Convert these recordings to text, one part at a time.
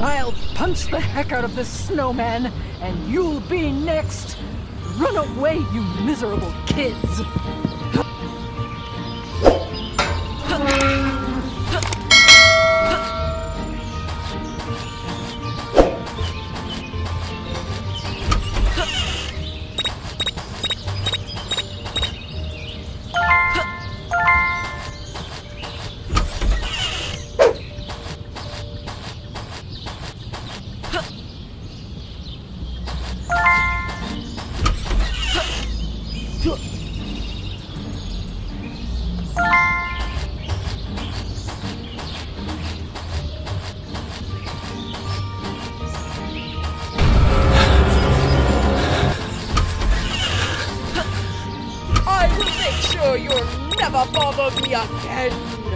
I'll punch the heck out of this snowman, and you'll be next. Run away, you miserable kids. Never bother me again.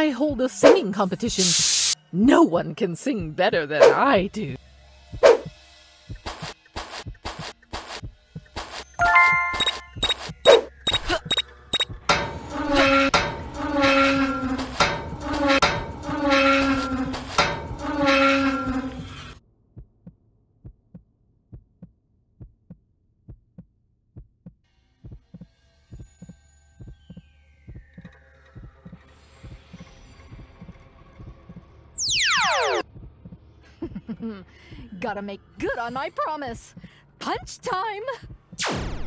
Why hold a singing competition? No one can sing better than I do. Mm. Gotta make good on my promise. Punch time!